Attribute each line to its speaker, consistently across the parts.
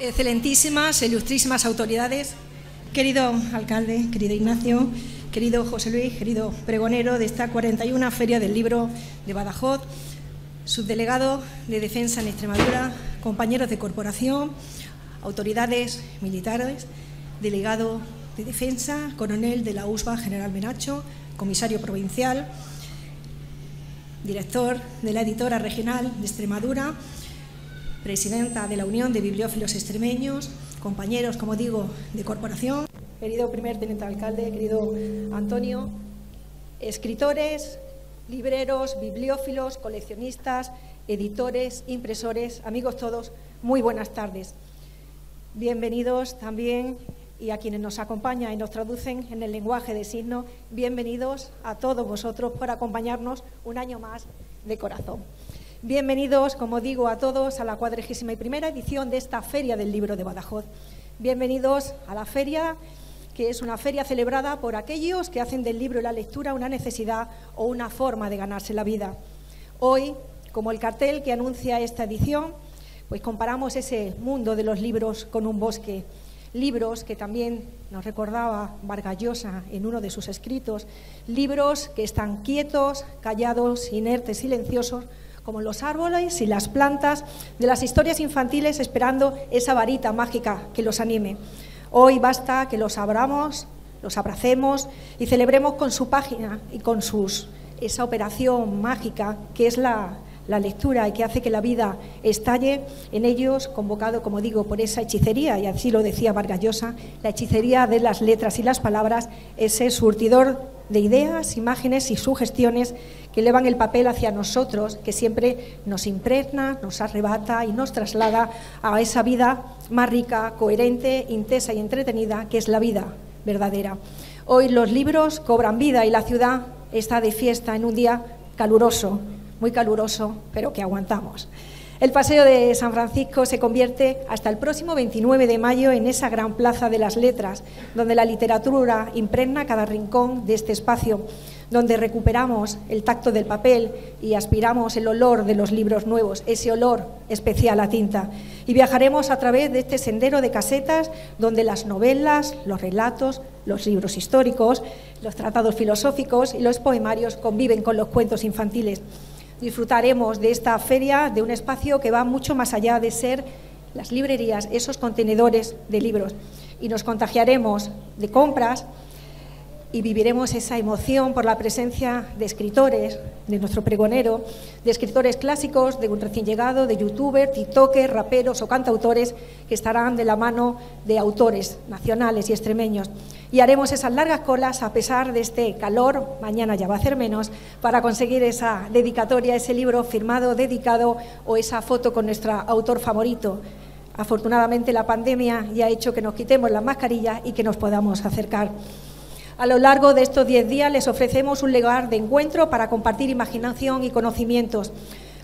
Speaker 1: Excelentísimas, ilustrísimas autoridades, querido alcalde, querido Ignacio, querido José Luis, querido pregonero de esta 41 Feria del Libro de Badajoz, subdelegado de Defensa en Extremadura, compañeros de corporación, autoridades militares, delegado de Defensa, coronel de la USBA, general Menacho, comisario provincial, director de la editora regional de Extremadura, presidenta de la Unión de Bibliófilos Extremeños, compañeros, como digo, de corporación, querido primer teniente alcalde, querido Antonio, escritores, libreros, bibliófilos, coleccionistas, editores, impresores, amigos todos, muy buenas tardes. Bienvenidos también y a quienes nos acompañan y nos traducen en el lenguaje de signo, bienvenidos a todos vosotros por acompañarnos un año más de corazón. Bienvenidos, como digo, a todos a la cuadragésima y primera edición de esta Feria del Libro de Badajoz. Bienvenidos a la feria, que es una feria celebrada por aquellos que hacen del libro y la lectura una necesidad o una forma de ganarse la vida. Hoy, como el cartel que anuncia esta edición, pues comparamos ese mundo de los libros con un bosque. Libros que también nos recordaba Vargas Llosa en uno de sus escritos, libros que están quietos, callados, inertes, silenciosos, como los árboles y las plantas de las historias infantiles esperando esa varita mágica que los anime. Hoy basta que los abramos, los abracemos y celebremos con su página y con sus esa operación mágica que es la, la lectura y que hace que la vida estalle en ellos, convocado, como digo, por esa hechicería, y así lo decía Vargas Llosa, la hechicería de las letras y las palabras, ese surtidor de ideas, imágenes y sugestiones que elevan el papel hacia nosotros, que siempre nos impregna, nos arrebata y nos traslada a esa vida más rica, coherente, intensa y entretenida, que es la vida verdadera. Hoy los libros cobran vida y la ciudad está de fiesta en un día caluroso, muy caluroso, pero que aguantamos. El Paseo de San Francisco se convierte hasta el próximo 29 de mayo en esa gran plaza de las letras, donde la literatura impregna cada rincón de este espacio, donde recuperamos el tacto del papel y aspiramos el olor de los libros nuevos, ese olor especial a tinta. Y viajaremos a través de este sendero de casetas donde las novelas, los relatos, los libros históricos, los tratados filosóficos y los poemarios conviven con los cuentos infantiles disfrutaremos de esta feria, de un espacio que va mucho más allá de ser las librerías, esos contenedores de libros. Y nos contagiaremos de compras y viviremos esa emoción por la presencia de escritores, de nuestro pregonero, de escritores clásicos, de un recién llegado, de youtubers, tiktokers, raperos o cantautores que estarán de la mano de autores nacionales y extremeños. Y haremos esas largas colas a pesar de este calor, mañana ya va a hacer menos, para conseguir esa dedicatoria, ese libro firmado, dedicado o esa foto con nuestro autor favorito. Afortunadamente la pandemia ya ha hecho que nos quitemos la mascarilla y que nos podamos acercar. A lo largo de estos 10 días les ofrecemos un lugar de encuentro para compartir imaginación y conocimientos.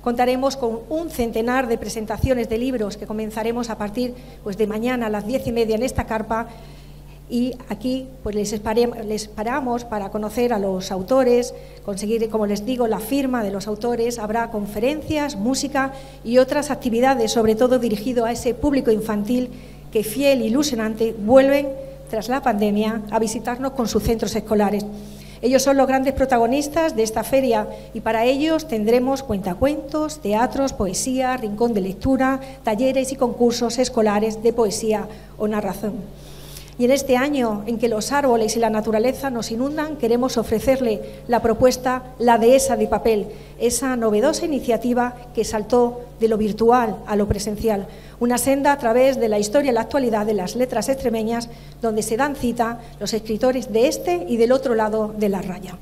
Speaker 1: Contaremos con un centenar de presentaciones de libros que comenzaremos a partir pues, de mañana a las diez y media en esta carpa y aquí pues les, les, paramos para conocer a los autores, conseguir, como les digo, la firma de los autores. Habrá conferencias, música y otras actividades, sobre todo dirigido a ese público infantil que fiel e ilusionante vuelven tras la pandemia, a visitarnos con sus centros escolares. Ellos son los grandes protagonistas de esta feria y para ellos tendremos cuentacuentos, teatros, poesía, rincón de lectura, talleres y concursos escolares de poesía o narración. Y en este año en que los árboles y la naturaleza nos inundan, queremos ofrecerle la propuesta La Dehesa de Papel, esa novedosa iniciativa que saltó de lo virtual a lo presencial. Una senda a través de la historia y la actualidad de las letras extremeñas, donde se dan cita los escritores de este y del otro lado de la raya.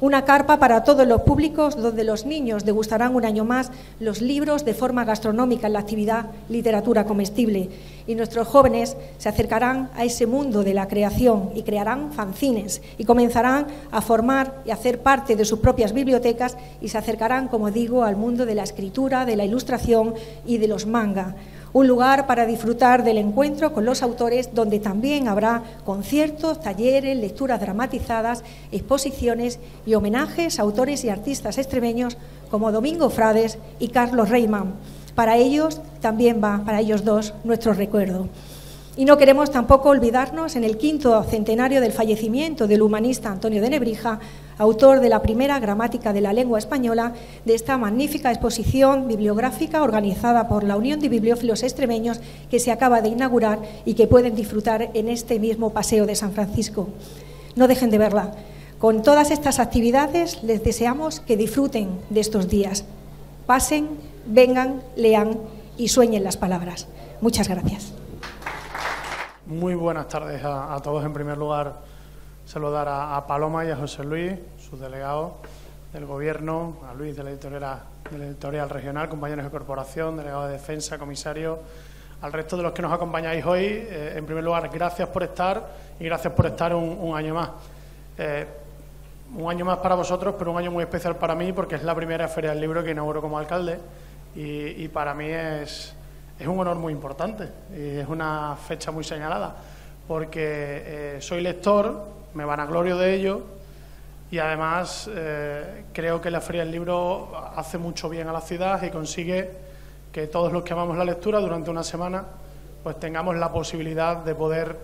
Speaker 1: Una carpa para todos los públicos donde los niños degustarán un año más los libros de forma gastronómica en la actividad literatura comestible. Y nuestros jóvenes se acercarán a ese mundo de la creación y crearán fanzines y comenzarán a formar y hacer parte de sus propias bibliotecas y se acercarán, como digo, al mundo de la escritura, de la ilustración y de los manga un lugar para disfrutar del encuentro con los autores donde también habrá conciertos, talleres, lecturas dramatizadas, exposiciones y homenajes a autores y artistas extremeños como Domingo Frades y Carlos Reimann. Para ellos también va, para ellos dos, nuestro recuerdo. Y no queremos tampoco olvidarnos en el quinto centenario del fallecimiento del humanista Antonio de Nebrija, autor de la primera gramática de la lengua española, de esta magnífica exposición bibliográfica organizada por la Unión de Bibliófilos Extremeños que se acaba de inaugurar y que pueden disfrutar en este mismo Paseo de San Francisco. No dejen de verla. Con todas estas actividades les deseamos que disfruten de estos días. Pasen, vengan, lean y sueñen las palabras. Muchas gracias.
Speaker 2: Muy buenas tardes a, todos. En primer lugar, saludar a, Paloma y a José Luis, sus delegados del Gobierno, a Luis de la editorial, de editorial regional, compañeros de corporación, delegado de defensa, comisario, al resto de los que nos acompañáis hoy. Eh, en primer lugar, gracias por estar y gracias por estar un, año más. Eh, un año más para vosotros, pero un año muy especial para mí porque es la primera feria del libro que inauguro como alcalde y para mí es es un honor muy importante y es una fecha muy señalada porque eh, soy lector, me van a glorio de ello y además eh, creo que la Feria del Libro hace mucho bien a la ciudad y consigue que todos los que amamos la lectura durante una semana pues tengamos la posibilidad de poder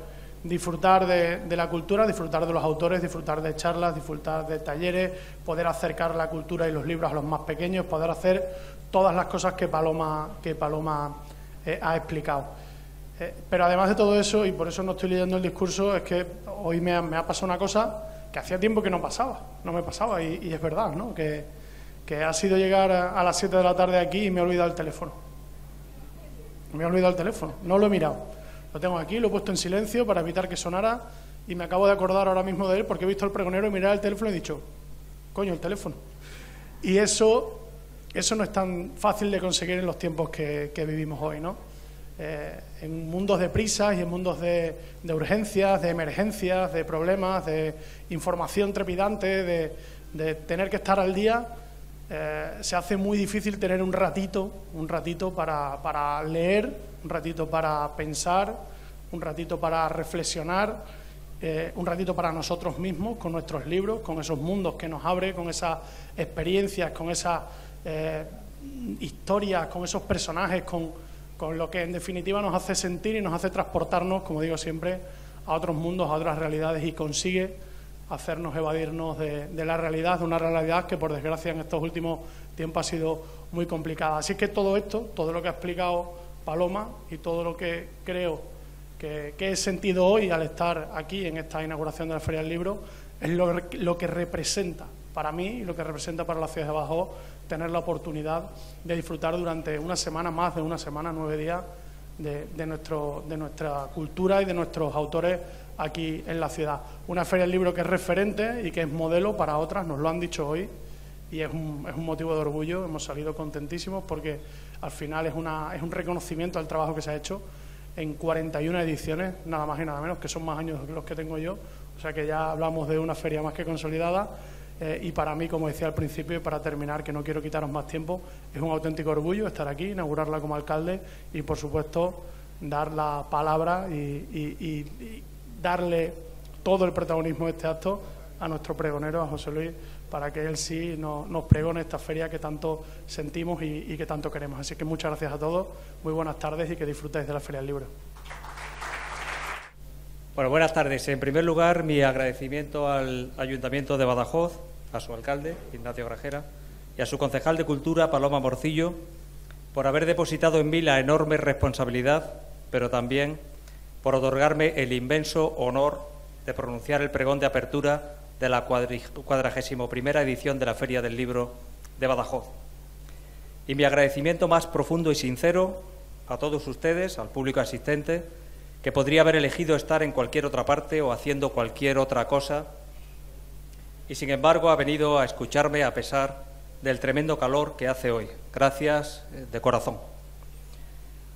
Speaker 2: disfrutar de, de, la cultura, disfrutar de los autores, disfrutar de charlas, disfrutar de talleres, poder acercar la cultura y los libros a los más pequeños, poder hacer todas las cosas que Paloma, que Paloma eh, ha explicado. Eh, pero además de todo eso, y por eso no estoy leyendo el discurso, es que hoy me ha, pasado una cosa que hacía tiempo que no pasaba, no me pasaba, y, es verdad, ¿no? Que, ha sido llegar a, las 7 de la tarde aquí y me he olvidado el teléfono. Me he olvidado el teléfono, no lo he mirado. Lo tengo aquí, lo he puesto en silencio para evitar que sonara y me acabo de acordar ahora mismo de él porque he visto al pregonero mirar el teléfono y he dicho, coño, el teléfono. Y eso eso no es tan fácil de conseguir en los tiempos que, vivimos hoy, ¿no? Eh, en mundos de prisas y en mundos de, urgencias, de emergencias, de problemas, de información trepidante, de, tener que estar al día, eh, se hace muy difícil tener un ratito, un ratito para, leer, un ratito para pensar, un ratito para reflexionar, eh, un ratito para nosotros mismos, con nuestros libros, con esos mundos que nos abre, con esas experiencias, con esa eh, historias, con esos personajes, con, lo que en definitiva nos hace sentir y nos hace transportarnos, como digo siempre, a otros mundos, a otras realidades y consigue hacernos evadirnos de, la realidad, de una realidad que por desgracia en estos últimos tiempos ha sido muy complicada. Así que todo esto, todo lo que ha explicado Paloma y todo lo que creo que, he sentido hoy al estar aquí en esta inauguración de la Feria del Libro, es lo, lo que representa para mí y lo que representa para la ciudad de Badajoz tener la oportunidad de disfrutar durante una semana, más de una semana, nueve días, de, nuestro, de nuestra cultura y de nuestros autores aquí en la ciudad. Una feria del libro que es referente y que es modelo para otras, nos lo han dicho hoy, y es un, es un motivo de orgullo, hemos salido contentísimos porque al final es, una, es un reconocimiento al trabajo que se ha hecho en 41 ediciones, nada más y nada menos, que son más años que los que tengo yo, o sea que ya hablamos de una feria más que consolidada eh, y para mí, como decía al principio, y para terminar, que no quiero quitaros más tiempo, es un auténtico orgullo estar aquí, inaugurarla como alcalde y, por supuesto, dar la palabra y, darle todo el protagonismo de este acto a nuestro pregonero, a José Luis, para que él sí nos, pregone esta feria que tanto sentimos y, que tanto queremos. Así que muchas gracias a todos, muy buenas tardes y que disfrutéis de la Feria del Libro.
Speaker 3: Bueno, buenas tardes. En primer lugar, mi agradecimiento al Ayuntamiento de Badajoz, a su alcalde, Ignacio Grajera, y a su concejal de Cultura, Paloma Morcillo, por haber depositado en mí la enorme responsabilidad, pero también por otorgarme el inmenso honor de pronunciar el pregón de apertura de la cuadragésimo primera edición de la Feria del Libro de Badajoz. Y mi agradecimiento más profundo y sincero a todos ustedes, al público asistente, que podría haber elegido estar en cualquier otra parte o haciendo cualquier otra cosa y sin embargo ha venido a escucharme a pesar del tremendo calor que hace hoy. Gracias eh, de corazón.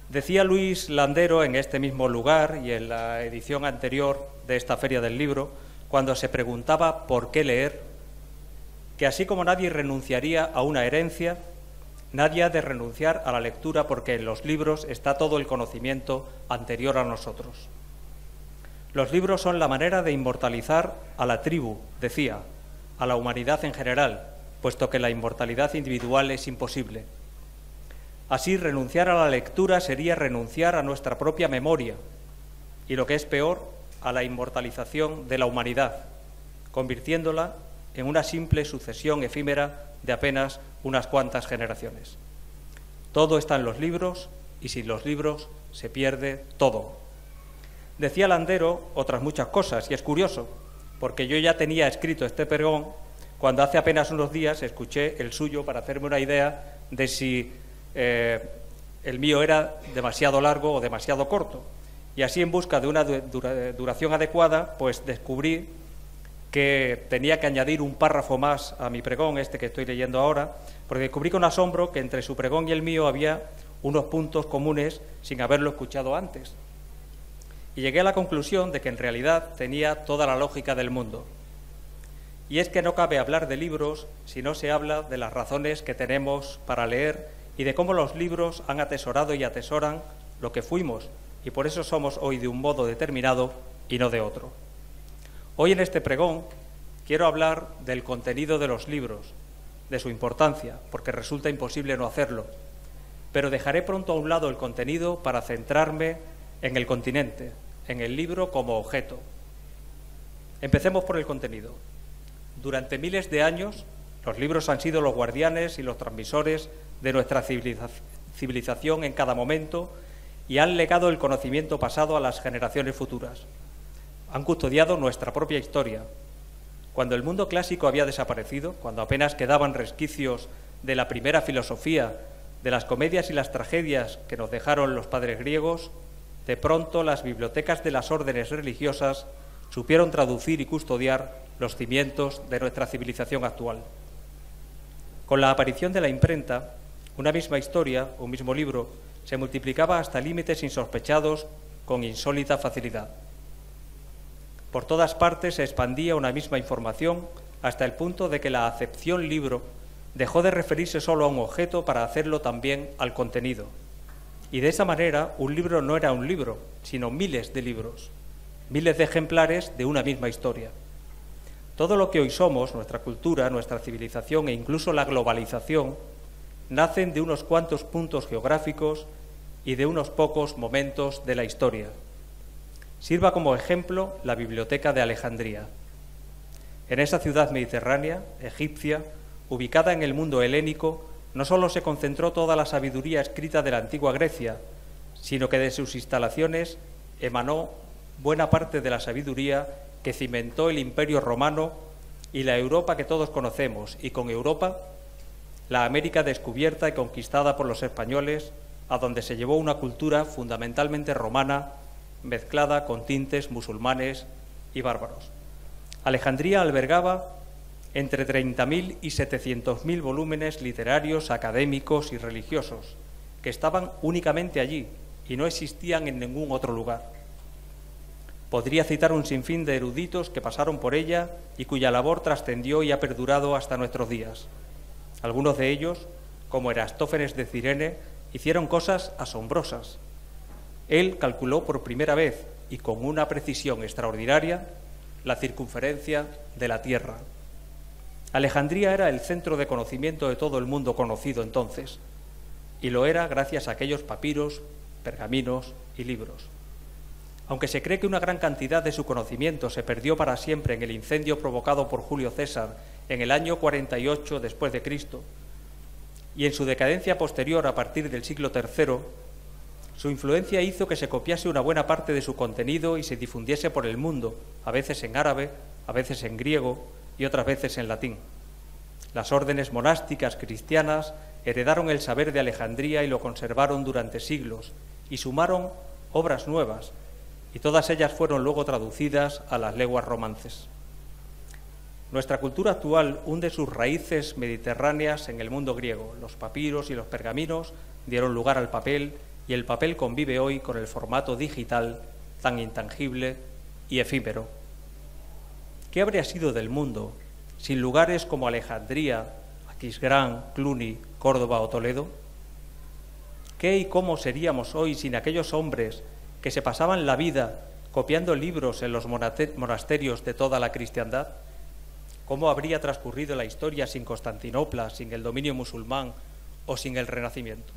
Speaker 3: Decía Luis Landero en este mismo lugar y en la edición anterior de esta Feria del Libro, cuando se preguntaba por qué leer, que así como nadie renunciaría a una herencia, nadie ha de renunciar a la lectura porque en los libros está todo el conocimiento anterior a nosotros. Los libros son la manera de inmortalizar a la tribu, decía, a la humanidad en general, puesto que la inmortalidad individual es imposible. Así, renunciar a la lectura sería renunciar a nuestra propia memoria y, lo que es peor, a la inmortalización de la humanidad, convirtiéndola en una simple sucesión efímera de apenas unas cuantas generaciones. Todo está en los libros y sin los libros se pierde todo. Decía Landero otras muchas cosas y es curioso, porque yo ya tenía escrito este pregón cuando hace apenas unos días escuché el suyo para hacerme una idea de si eh, el mío era demasiado largo o demasiado corto. Y así, en busca de una duración adecuada, pues descubrí que tenía que añadir un párrafo más a mi pregón, este que estoy leyendo ahora, porque descubrí con asombro que entre su pregón y el mío había unos puntos comunes sin haberlo escuchado antes. Y llegué a la conclusión de que en realidad tenía toda la lógica del mundo. Y es que no cabe hablar de libros si no se habla de las razones que tenemos para leer y de cómo los libros han atesorado y atesoran lo que fuimos y por eso somos hoy de un modo determinado y no de otro. Hoy en este pregón quiero hablar del contenido de los libros, de su importancia, porque resulta imposible no hacerlo, pero dejaré pronto a un lado el contenido para centrarme en el continente, en el libro como objeto. Empecemos por el contenido. Durante miles de años, los libros han sido los guardianes y los transmisores de nuestra civilización en cada momento y han legado el conocimiento pasado a las generaciones futuras. Han custodiado nuestra propia historia. Cuando el mundo clásico había desaparecido, cuando apenas quedaban resquicios de la primera filosofía, de las comedias y las tragedias que nos dejaron los padres griegos, de pronto las bibliotecas de las órdenes religiosas supieron traducir y custodiar los cimientos de nuestra civilización actual. Con la aparición de la imprenta, una misma historia, un mismo libro, se multiplicaba hasta límites insospechados con insólita facilidad. Por todas partes se expandía una misma información hasta el punto de que la acepción libro dejó de referirse solo a un objeto para hacerlo también al contenido. Y de esa manera un libro no era un libro, sino miles de libros, miles de ejemplares de una misma historia. Todo lo que hoy somos, nuestra cultura, nuestra civilización e incluso la globalización, nacen de unos cuantos puntos geográficos y de unos pocos momentos de la historia. Sirva como ejemplo la Biblioteca de Alejandría. En esa ciudad mediterránea, egipcia, ubicada en el mundo helénico, no solo se concentró toda la sabiduría escrita de la antigua Grecia, sino que de sus instalaciones emanó buena parte de la sabiduría que cimentó el imperio romano y la Europa que todos conocemos, y con Europa, la América descubierta y conquistada por los españoles, a donde se llevó una cultura fundamentalmente romana, mezclada con tintes musulmanes y bárbaros. Alejandría albergaba entre 30.000 y 700.000 volúmenes literarios, académicos y religiosos, que estaban únicamente allí y no existían en ningún otro lugar. Podría citar un sinfín de eruditos que pasaron por ella y cuya labor trascendió y ha perdurado hasta nuestros días. Algunos de ellos, como Erastófanes de Cirene, hicieron cosas asombrosas. Él calculó por primera vez y con una precisión extraordinaria la circunferencia de la Tierra. Alejandría era el centro de conocimiento de todo el mundo conocido entonces, y lo era gracias a aquellos papiros, pergaminos y libros. Aunque se cree que una gran cantidad de su conocimiento se perdió para siempre en el incendio provocado por Julio César en el año 48 después de Cristo, y en su decadencia posterior a partir del siglo III, su influencia hizo que se copiase una buena parte de su contenido y se difundiese por el mundo, a veces en árabe, a veces en griego y otras veces en latín. Las órdenes monásticas cristianas heredaron el saber de Alejandría y lo conservaron durante siglos y sumaron obras nuevas, y todas ellas fueron luego traducidas a las lenguas romances. Nuestra cultura actual hunde sus raíces mediterráneas en el mundo griego. Los papiros y los pergaminos dieron lugar al papel y el papel convive hoy con el formato digital tan intangible y efímero. ¿Qué habría sido del mundo sin lugares como Alejandría, Aquisgrán, Cluny, Córdoba o Toledo? ¿Qué y cómo seríamos hoy sin aquellos hombres que se pasaban la vida copiando libros en los monasterios de toda la cristiandad? ¿Cómo habría transcurrido la historia sin Constantinopla, sin el dominio musulmán o sin el Renacimiento?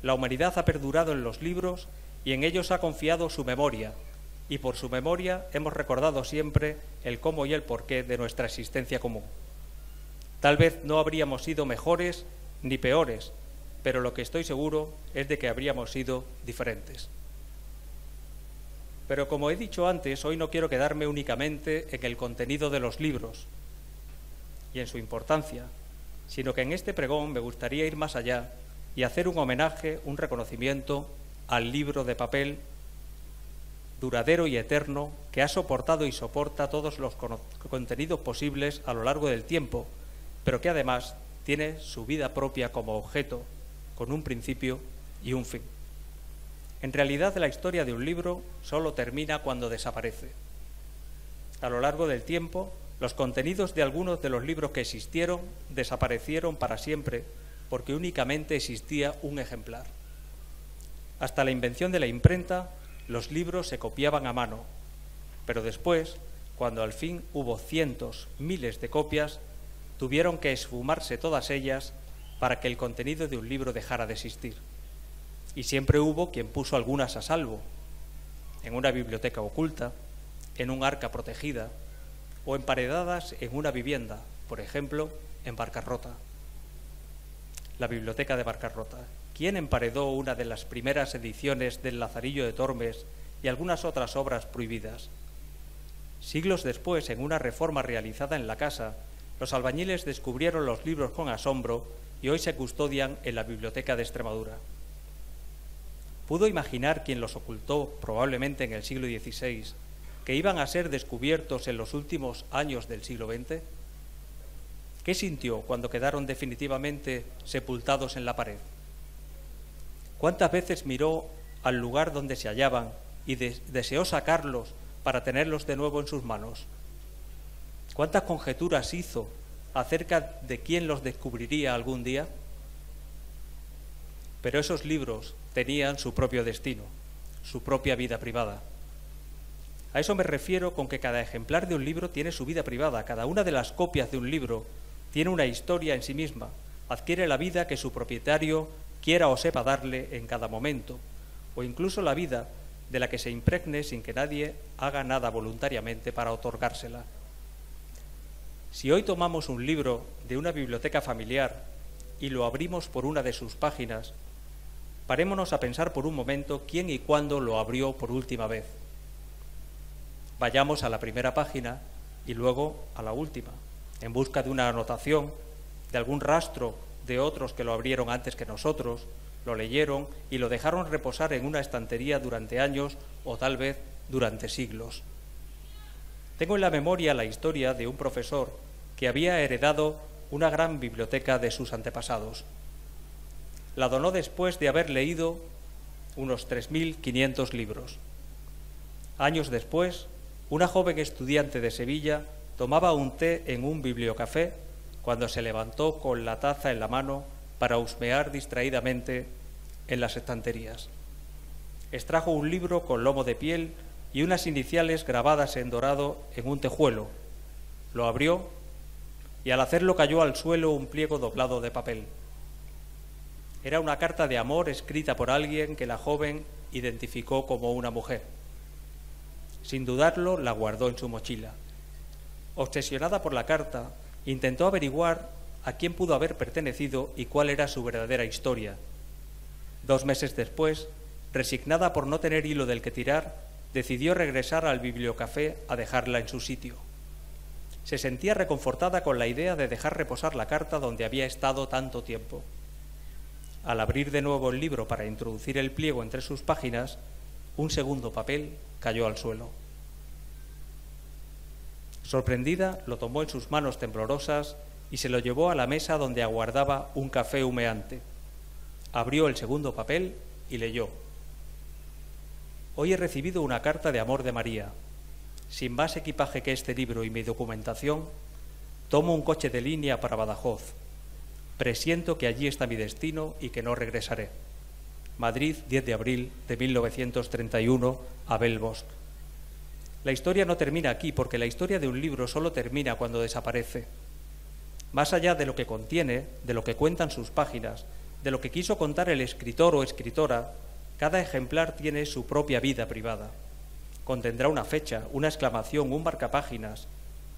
Speaker 3: la humanidad ha perdurado en los libros y en ellos ha confiado su memoria, y por su memoria hemos recordado siempre el cómo y el porqué de nuestra existencia común. Tal vez no habríamos sido mejores ni peores, pero lo que estoy seguro es de que habríamos sido diferentes. Pero como he dicho antes, hoy no quiero quedarme únicamente en el contenido de los libros y en su importancia, sino que en este pregón me gustaría ir más allá y hacer un homenaje, un reconocimiento al libro de papel duradero y eterno que ha soportado y soporta todos los contenidos posibles a lo largo del tiempo, pero que además tiene su vida propia como objeto, con un principio y un fin. En realidad la historia de un libro solo termina cuando desaparece. A lo largo del tiempo, los contenidos de algunos de los libros que existieron desaparecieron para siempre porque únicamente existía un ejemplar. Hasta la invención de la imprenta, los libros se copiaban a mano, pero después, cuando al fin hubo cientos, miles de copias, tuvieron que esfumarse todas ellas para que el contenido de un libro dejara de existir. Y siempre hubo quien puso algunas a salvo, en una biblioteca oculta, en un arca protegida o emparedadas en una vivienda, por ejemplo, en Barcarrota. La biblioteca de Barcarrota, ¿Quién emparedó una de las primeras ediciones del Lazarillo de Tormes y algunas otras obras prohibidas. Siglos después, en una reforma realizada en la casa, los albañiles descubrieron los libros con asombro y hoy se custodian en la Biblioteca de Extremadura. ¿Pudo imaginar quien los ocultó, probablemente en el siglo XVI, que iban a ser descubiertos en los últimos años del siglo XX? ¿Qué sintió cuando quedaron definitivamente sepultados en la pared? ¿Cuántas veces miró al lugar donde se hallaban y deseó sacarlos para tenerlos de nuevo en sus manos? ¿Cuántas conjeturas hizo acerca de quién los descubriría algún día? Pero esos libros tenían su propio destino, su propia vida privada. A eso me refiero con que cada ejemplar de un libro tiene su vida privada, cada una de las copias de un libro tiene una historia en sí misma, adquiere la vida que su propietario quiera o sepa darle en cada momento, o incluso la vida de la que se impregne sin que nadie haga nada voluntariamente para otorgársela. Si hoy tomamos un libro de una biblioteca familiar y lo abrimos por una de sus páginas, parémonos a pensar por un momento quién y cuándo lo abrió por última vez. Vayamos a la primera página y luego a la última, en busca de una anotación, de algún rastro de otros que lo abrieron antes que nosotros, lo leyeron y lo dejaron reposar en una estantería durante años o tal vez durante siglos. Tengo en la memoria la historia de un profesor que había heredado una gran biblioteca de sus antepasados. La donó después de haber leído unos 3.500 libros. Años después, una joven estudiante de Sevilla tomaba un té en un bibliocafé cuando se levantó con la taza en la mano para husmear distraídamente en las estanterías. Extrajo un libro con lomo de piel y unas iniciales grabadas en dorado en un tejuelo. Lo abrió y al hacerlo cayó al suelo un pliego doblado de papel. Era una carta de amor escrita por alguien que la joven identificó como una mujer. Sin dudarlo, la guardó en su mochila. Obsesionada por la carta, intentó averiguar a quién pudo haber pertenecido y cuál era su verdadera historia. Dos meses después, resignada por no tener hilo del que tirar, decidió regresar al bibliocafé a dejarla en su sitio. Se sentía reconfortada con la idea de dejar reposar la carta donde había estado tanto tiempo. Al abrir de nuevo el libro para introducir el pliego entre sus páginas, un segundo papel cayó al suelo. Sorprendida, lo tomó en sus manos temblorosas y se lo llevó a la mesa donde aguardaba un café humeante. Abrió el segundo papel y leyó. Hoy he recibido una carta de amor de María. Sin más equipaje que este libro y mi documentación, tomo un coche de línea para Badajoz. Presiento que allí está mi destino y que no regresaré. Madrid, 10 de abril de 1931, Abel Bosch. La historia no termina aquí porque la historia de un libro solo termina cuando desaparece. Más allá de lo que contiene, de lo que cuentan sus páginas, de lo que quiso contar el escritor o escritora, cada ejemplar tiene su propia vida privada. Contendrá una fecha, una exclamación, un marcapáginas,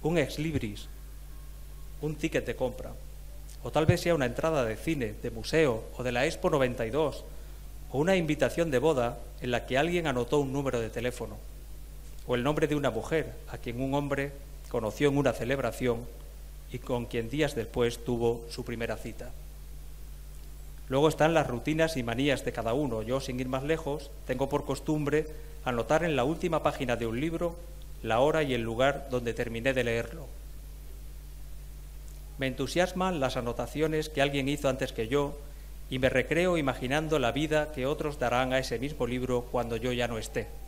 Speaker 3: un ex libris, un ticket de compra, o tal vez sea una entrada de cine, de museo o de la Expo 92, o una invitación de boda en la que alguien anotó un número de teléfono, o el nombre de una mujer a quien un hombre conoció en una celebración y con quien días después tuvo su primera cita. Luego están las rutinas y manías de cada uno. Yo, sin ir más lejos, tengo por costumbre anotar en la última página de un libro la hora y el lugar donde terminé de leerlo. Me entusiasman las anotaciones que alguien hizo antes que yo y me recreo imaginando la vida que otros darán a ese mismo libro cuando yo ya no esté.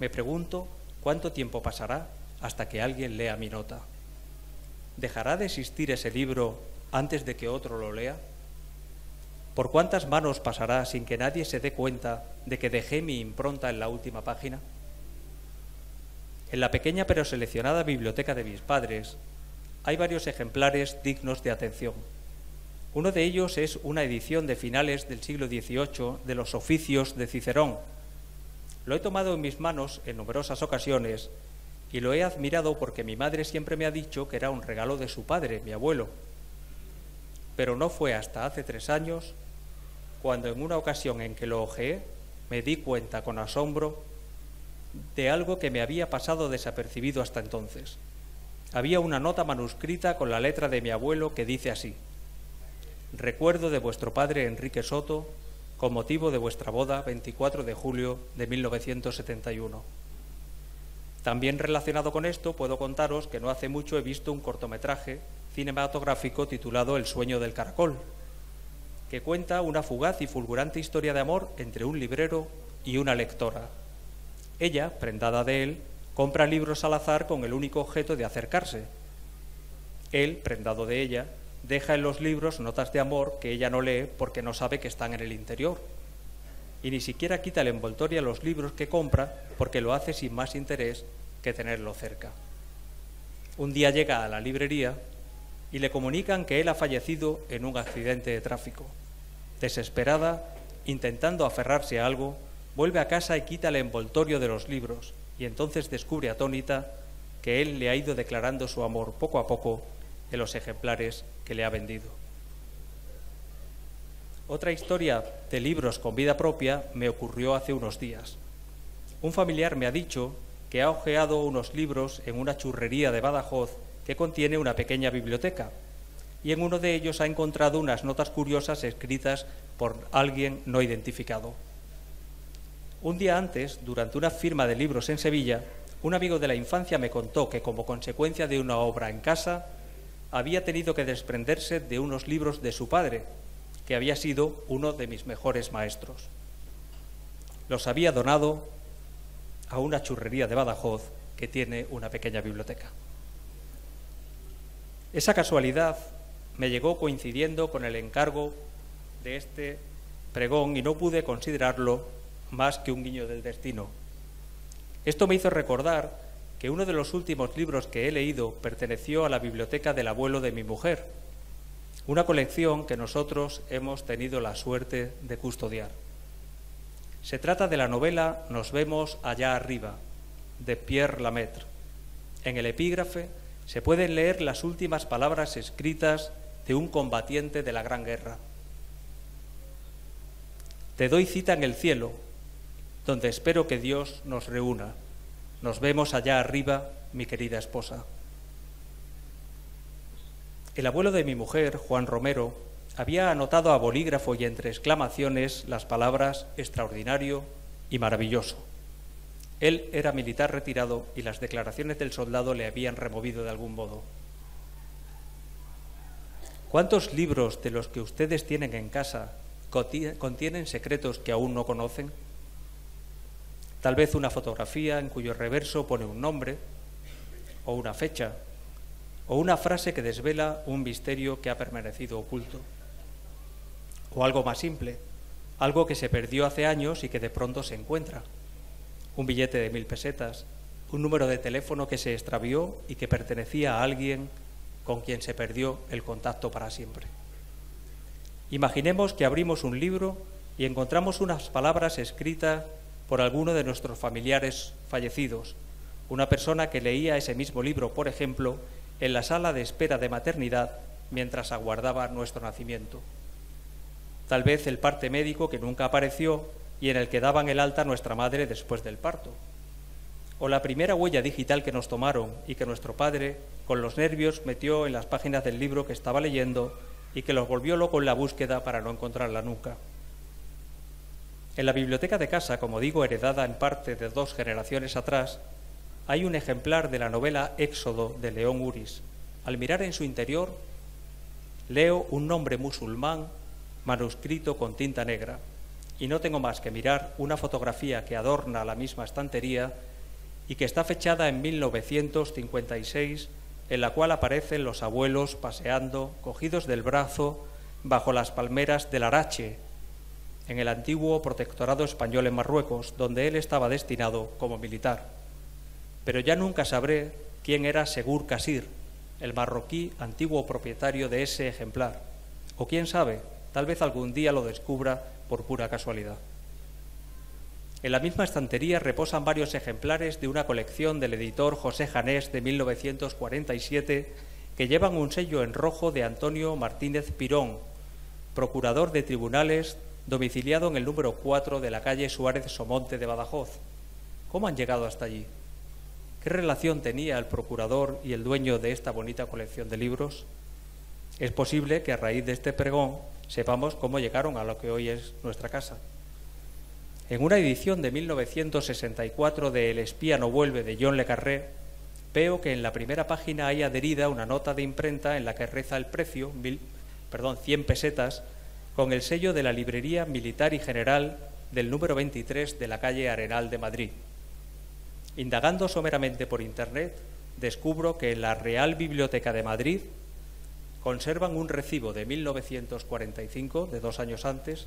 Speaker 3: Me pregunto cuánto tiempo pasará hasta que alguien lea mi nota. ¿Dejará de existir ese libro antes de que otro lo lea? ¿Por cuántas manos pasará sin que nadie se dé cuenta de que dejé mi impronta en la última página? En la pequeña pero seleccionada biblioteca de mis padres hay varios ejemplares dignos de atención. Uno de ellos es una edición de finales del siglo XVIII de los oficios de Cicerón. Lo he tomado en mis manos en numerosas ocasiones y lo he admirado porque mi madre siempre me ha dicho que era un regalo de su padre, mi abuelo. Pero no fue hasta hace tres años cuando en una ocasión en que lo ojeé me di cuenta con asombro de algo que me había pasado desapercibido hasta entonces. Había una nota manuscrita con la letra de mi abuelo que dice así, Recuerdo de vuestro padre Enrique Soto con motivo de vuestra boda 24 de julio de 1971. También relacionado con esto, puedo contaros que no hace mucho he visto un cortometraje cinematográfico titulado El sueño del caracol, que cuenta una fugaz y fulgurante historia de amor entre un librero y una lectora. Ella, prendada de él, compra libros al azar con el único objeto de acercarse. Él, prendado de ella, deja en los libros notas de amor que ella no lee porque no sabe que están en el interior. Y ni siquiera quita el envoltorio a los libros que compra porque lo hace sin más interés que tenerlo cerca. Un día llega a la librería y le comunican que él ha fallecido en un accidente de tráfico. Desesperada, intentando aferrarse a algo, vuelve a casa y quita el envoltorio de los libros y entonces descubre atónita que él le ha ido declarando su amor poco a poco en los ejemplares le ha vendido. Otra historia de libros con vida propia me ocurrió hace unos días. Un familiar me ha dicho que ha ojeado unos libros en una churrería de Badajoz que contiene una pequeña biblioteca y en uno de ellos ha encontrado unas notas curiosas escritas por alguien no identificado. Un día antes, durante una firma de libros en Sevilla, un amigo de la infancia me contó que como consecuencia de una obra en casa, había tenido que desprenderse de unos libros de su padre, que había sido uno de mis mejores maestros. Los había donado a una churrería de Badajoz que tiene una pequeña biblioteca. Esa casualidad me llegó coincidiendo con el encargo de este pregón y no pude considerarlo más que un guiño del destino. Esto me hizo recordar que uno de los últimos libros que he leído perteneció a la biblioteca del abuelo de mi mujer, una colección que nosotros hemos tenido la suerte de custodiar. Se trata de la novela Nos vemos allá arriba, de Pierre Lamaitre. En el epígrafe se pueden leer las últimas palabras escritas de un combatiente de la Gran Guerra. Te doy cita en el cielo, donde espero que Dios nos reúna. Nos vemos allá arriba, mi querida esposa. El abuelo de mi mujer, Juan Romero, había anotado a bolígrafo y entre exclamaciones las palabras extraordinario y maravilloso. Él era militar retirado y las declaraciones del soldado le habían removido de algún modo. ¿Cuántos libros de los que ustedes tienen en casa contienen secretos que aún no conocen? Tal vez una fotografía en cuyo reverso pone un nombre o una fecha o una frase que desvela un misterio que ha permanecido oculto. O algo más simple, algo que se perdió hace años y que de pronto se encuentra un billete de mil pesetas, un número de teléfono que se extravió y que pertenecía a alguien con quien se perdió el contacto para siempre. Imaginemos que abrimos un libro y encontramos unas palabras escritas por alguno de nuestros familiares fallecidos, una persona que leía ese mismo libro, por ejemplo, en la sala de espera de maternidad mientras aguardaba nuestro nacimiento. Tal vez el parte médico que nunca apareció y en el que daban el alta a nuestra madre después del parto. O la primera huella digital que nos tomaron y que nuestro padre, con los nervios, metió en las páginas del libro que estaba leyendo y que los volvió loco en la búsqueda para no encontrarla nunca. En la biblioteca de casa, como digo, heredada en parte de dos generaciones atrás, hay un ejemplar de la novela Éxodo de León Uris. Al mirar en su interior, leo un nombre musulmán manuscrito con tinta negra y no tengo más que mirar una fotografía que adorna la misma estantería y que está fechada en 1956, en la cual aparecen los abuelos paseando, cogidos del brazo, bajo las palmeras del Arache, en el antiguo protectorado español en Marruecos, donde él estaba destinado como militar. Pero ya nunca sabré quién era Segur Kasir, el marroquí antiguo propietario de ese ejemplar. O quién sabe, tal vez algún día lo descubra por pura casualidad. En la misma estantería reposan varios ejemplares de una colección del editor José Janés de 1947 que llevan un sello en rojo de Antonio Martínez Pirón, procurador de tribunales domiciliado en el número 4 de la calle Suárez Somonte de Badajoz. ¿Cómo han llegado hasta allí? ¿Qué relación tenía el procurador y el dueño de esta bonita colección de libros? Es posible que a raíz de este pregón sepamos cómo llegaron a lo que hoy es nuestra casa. En una edición de 1964 de El espía no vuelve de John Le Carré, veo que en la primera página hay adherida una nota de imprenta en la que reza el precio, perdón, 100 pesetas, con el sello de la Librería Militar y General del número 23 de la calle Arenal de Madrid. Indagando someramente por Internet, descubro que en la Real Biblioteca de Madrid conservan un recibo de 1945, de dos años antes,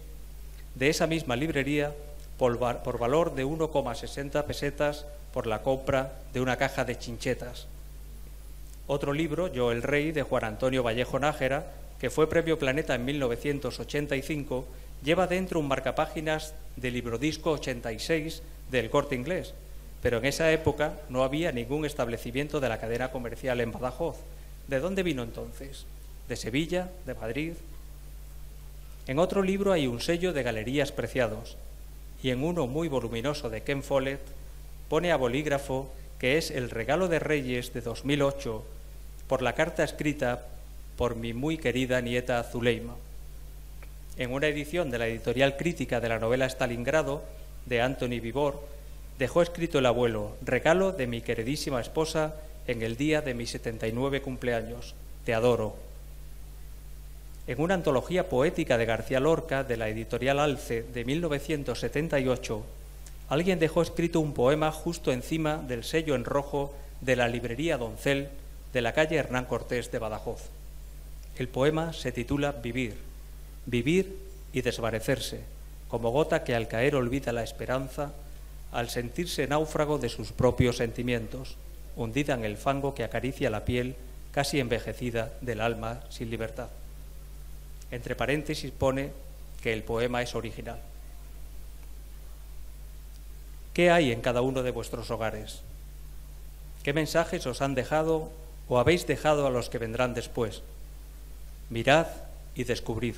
Speaker 3: de esa misma librería por, por valor de 1,60 pesetas por la compra de una caja de chinchetas. Otro libro, Yo el Rey, de Juan Antonio Vallejo Nájera, que fue Premio Planeta en 1985, lleva dentro un marcapáginas del librodisco 86 del Corte Inglés, pero en esa época no había ningún establecimiento de la cadena comercial en Badajoz. ¿De dónde vino entonces? de Sevilla, de Madrid. En otro libro hay un sello de Galerías Preciados y en uno muy voluminoso de Ken Follett pone a bolígrafo que es el regalo de Reyes de 2008 por la carta escrita por mi muy querida nieta Zuleima. En una edición de la editorial crítica de la novela Stalingrado de Anthony Vivor, dejó escrito el abuelo, regalo de mi queridísima esposa en el día de mi 79 cumpleaños. Te adoro, en una antología poética de García Lorca de la editorial Alce de 1978, alguien dejó escrito un poema justo encima del sello en rojo de la librería Doncel de la calle Hernán Cortés de Badajoz. El poema se titula Vivir, vivir y desvanecerse, como gota que al caer olvida la esperanza, al sentirse náufrago de sus propios sentimientos, hundida en el fango que acaricia la piel casi envejecida del alma sin libertad. Entre paréntesis pone que el poema es original. ¿Qué hay en cada uno de vuestros hogares? ¿Qué mensajes os han dejado o habéis dejado a los que vendrán después? Mirad y descubrid.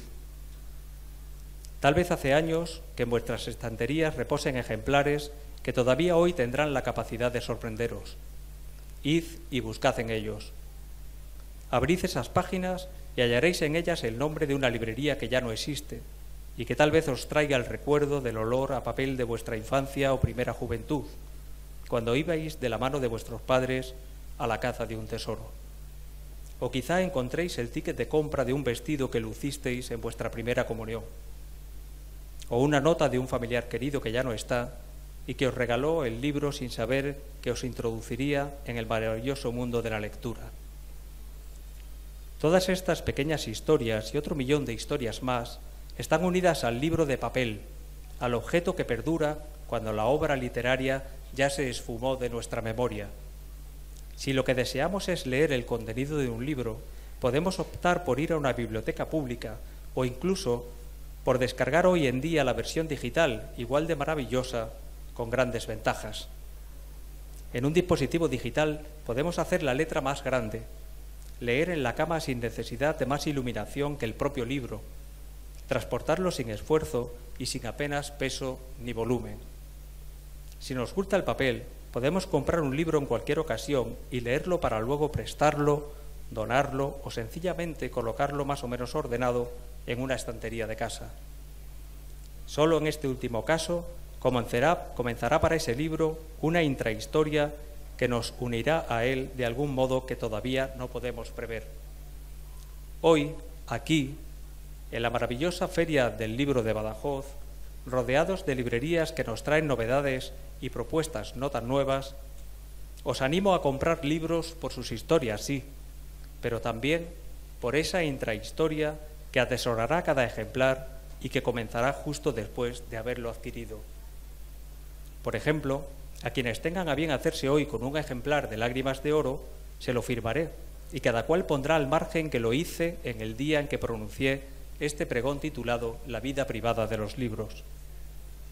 Speaker 3: Tal vez hace años que en vuestras estanterías reposen ejemplares que todavía hoy tendrán la capacidad de sorprenderos. Id y buscad en ellos. Abrid esas páginas y hallaréis en ellas el nombre de una librería que ya no existe y que tal vez os traiga el recuerdo del olor a papel de vuestra infancia o primera juventud, cuando ibais de la mano de vuestros padres a la caza de un tesoro. O quizá encontréis el ticket de compra de un vestido que lucisteis en vuestra primera comunión. O una nota de un familiar querido que ya no está y que os regaló el libro sin saber que os introduciría en el maravilloso mundo de la lectura. Todas estas pequeñas historias y otro millón de historias más están unidas al libro de papel, al objeto que perdura cuando la obra literaria ya se esfumó de nuestra memoria. Si lo que deseamos es leer el contenido de un libro, podemos optar por ir a una biblioteca pública o incluso por descargar hoy en día la versión digital, igual de maravillosa, con grandes ventajas. En un dispositivo digital podemos hacer la letra más grande, leer en la cama sin necesidad de más iluminación que el propio libro, transportarlo sin esfuerzo y sin apenas peso ni volumen. Si nos gusta el papel, podemos comprar un libro en cualquier ocasión y leerlo para luego prestarlo, donarlo o sencillamente colocarlo más o menos ordenado en una estantería de casa. Solo en este último caso comenzará, comenzará para ese libro una intrahistoria que nos unirá a él de algún modo que todavía no podemos prever. Hoy, aquí, en la maravillosa feria del libro de Badajoz, rodeados de librerías que nos traen novedades y propuestas no tan nuevas, os animo a comprar libros por sus historias, sí, pero también por esa intrahistoria que atesorará cada ejemplar y que comenzará justo después de haberlo adquirido. Por ejemplo, a quienes tengan a bien hacerse hoy con un ejemplar de Lágrimas de Oro, se lo firmaré, y cada cual pondrá al margen que lo hice en el día en que pronuncié este pregón titulado La vida privada de los libros.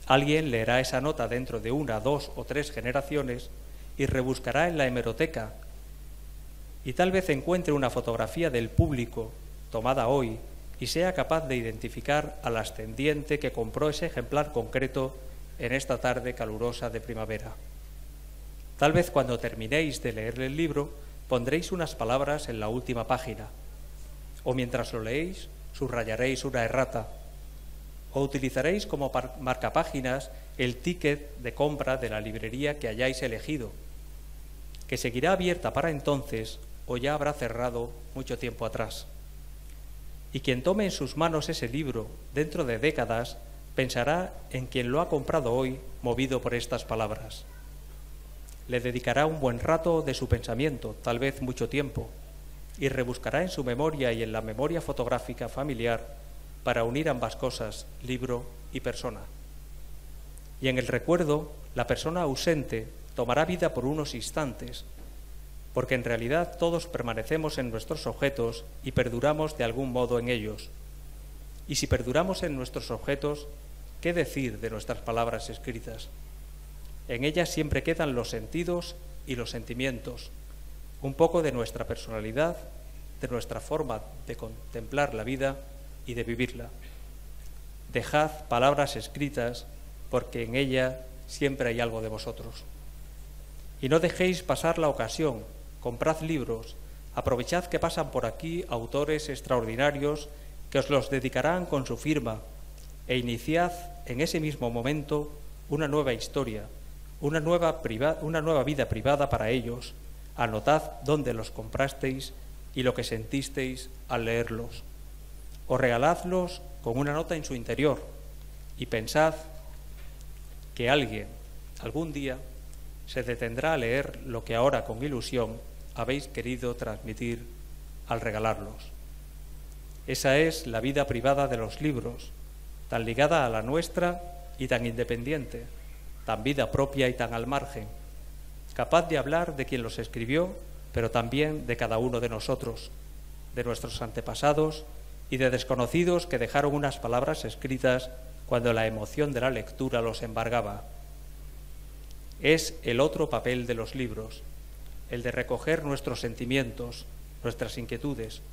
Speaker 3: Alguien leerá esa nota dentro de una, dos o tres generaciones y rebuscará en la hemeroteca y tal vez encuentre una fotografía del público tomada hoy y sea capaz de identificar al ascendiente que compró ese ejemplar concreto en esta tarde calurosa de primavera. Tal vez cuando terminéis de leer el libro pondréis unas palabras en la última página, o mientras lo leéis subrayaréis una errata, o utilizaréis como marcapáginas el ticket de compra de la librería que hayáis elegido, que seguirá abierta para entonces o ya habrá cerrado mucho tiempo atrás. Y quien tome en sus manos ese libro dentro de décadas pensará en quien lo ha comprado hoy movido por estas palabras. Le dedicará un buen rato de su pensamiento, tal vez mucho tiempo, y rebuscará en su memoria y en la memoria fotográfica familiar para unir ambas cosas, libro y persona. Y en el recuerdo, la persona ausente tomará vida por unos instantes, porque en realidad todos permanecemos en nuestros objetos y perduramos de algún modo en ellos. Y si perduramos en nuestros objetos, ¿Qué decir de nuestras palabras escritas? En ellas siempre quedan los sentidos y los sentimientos, un poco de nuestra personalidad, de nuestra forma de contemplar la vida y de vivirla. Dejad palabras escritas porque en ella siempre hay algo de vosotros. Y no dejéis pasar la ocasión, comprad libros, aprovechad que pasan por aquí autores extraordinarios que os los dedicarán con su firma e iniciad en ese mismo momento una nueva historia, una nueva, una nueva vida privada para ellos. Anotad dónde los comprasteis y lo que sentisteis al leerlos. O regaladlos con una nota en su interior y pensad que alguien, algún día, se detendrá a leer lo que ahora con ilusión habéis querido transmitir al regalarlos. Esa es la vida privada de los libros, tan ligada a la nuestra y tan independiente, tan vida propia y tan al margen, capaz de hablar de quien los escribió, pero también de cada uno de nosotros, de nuestros antepasados y de desconocidos que dejaron unas palabras escritas cuando la emoción de la lectura los embargaba. Es el otro papel de los libros, el de recoger nuestros sentimientos, nuestras inquietudes,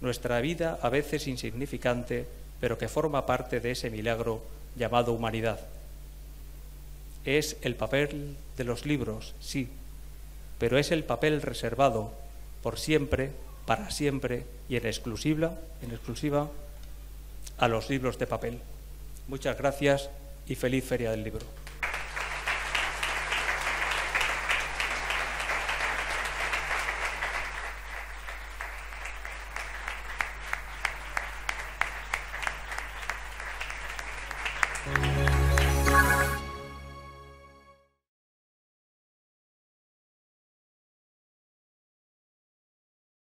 Speaker 3: nuestra vida a veces insignificante pero que forma parte de ese milagro llamado humanidad. Es el papel de los libros, sí, pero es el papel reservado por siempre, para siempre y en exclusiva, a los libros de papel. Muchas gracias y feliz Feria del Libro.